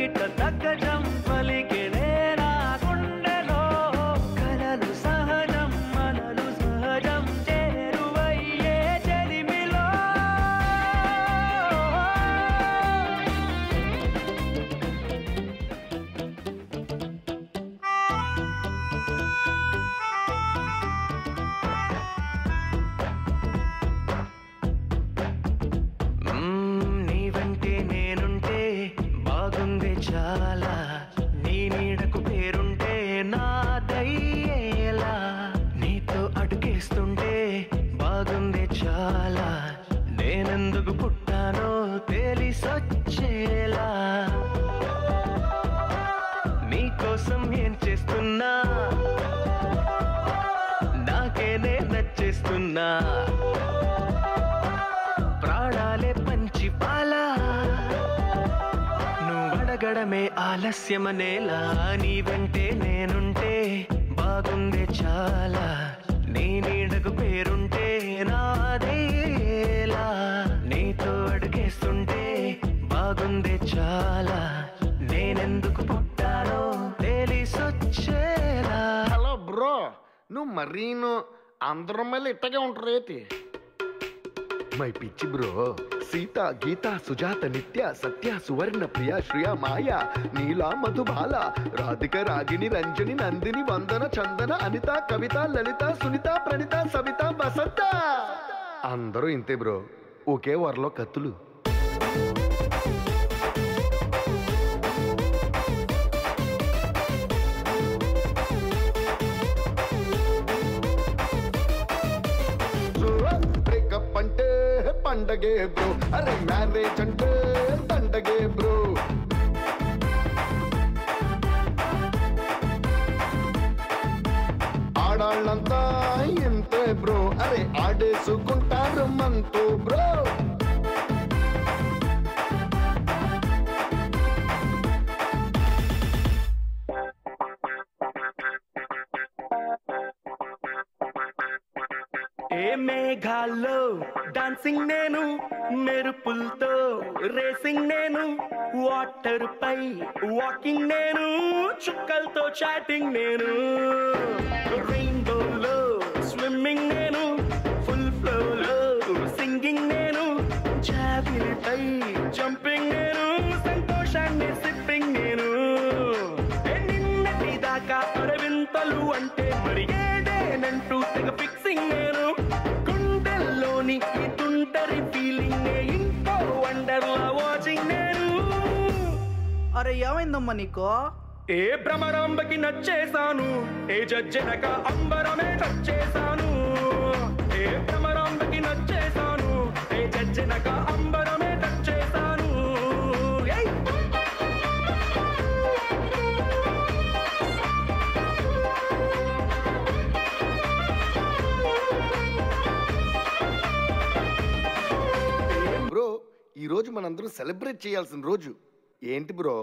கிட்ட నచ్చేస్తున్నా ప్రాణాలే పంచి పాలా. నువ్వడగడమే ఆలస్యమనేలా. నీ వెంటే నేనుంటే బాగుందే చాలా. నీ నీడకు పేరుంటే నాదేలా నీతో అడిగేస్తుంటే బాగుందే చాలా. నేనెందుకు పుట్టానో తెలిసొచ్చేలా. హలో బ్రో నువ్వు మరీనో అందరం మళ్ళీ ఇట్టగే ఉంటారు ఏంటి మై పిచ్చి బ్రో సీత గీత సుజాత నిత్య సత్య సువర్ణ ప్రియ శ్రియ మాయ నీల మధుబాల రాధిక రాగిణి రంజని నందిని వందన చందన అనిత కవిత లలిత సునీత ప్రణిత సవిత వసంత. అందరూ ఇంతే బ్రో ఒకే వరలో కత్తులు. పండగే బ్రో. అరే మ్యారేజ్ అంటే పండగే బ్రో. ఆడాళ్ళంతా ఇంతే బ్రో. అరే మేఘాల్లో డాన్సింగ్ నేను మెరుపులతో రేసింగ్ నేను వాటర్ పై వాకింగ్ నేను చుక్కలతో చాటింగ్ నేను. రెయిన్బోలో స్విమ్మింగ్ నేను ఫుల్ ఫ్లోలో సింగింగ్ నేను. జాబిలిపై జంపింగ్ నేను సంతోషాన్ని సిప్పింగ్ నేను. నిన్నటి దాకా అరవింతలు అంటే మరి ఏదేనంటూ తెగ ఫిక్సింగ్ నేను. అరే ఏమైందమ్మా నీకు? ఏ భ్రమరాంబకి నచ్చేశాను ఏ జడ్జనక అంబరమే నచ్చేశాను. ఏ భ్రమరాంబకి నచ్చేశాను ఏ జడ్జనక అంబరమే నచ్చేశాను. ఏయ్! బ్రో ఈ రోజు మనందరం సెలబ్రేట్ చేయాల్సిన రోజు. ఏంటి బ్రో?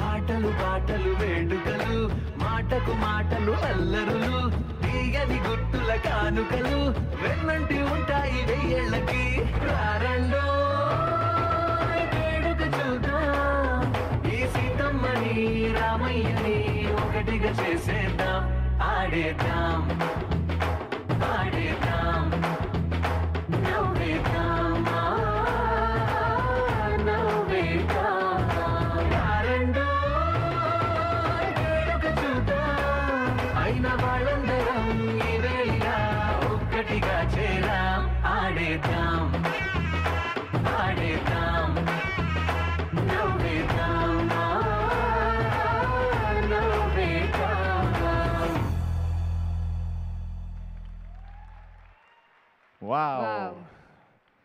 ఆటలు పాటలు వేడుకలు మాటకు మాటలు అల్లరులు తీయని గుర్తుల కానుకలు వెన్నంటి ఉంటాయి వెయ్యేళ్ళకి. రారండో వేడుక చూద్దాం. ఈ సీతమ్మని రామయ్యని ఒకటిగా చేసేద్దాం ఆడేద్దాం. ఒక్కటిగా చేరా ఆడేదా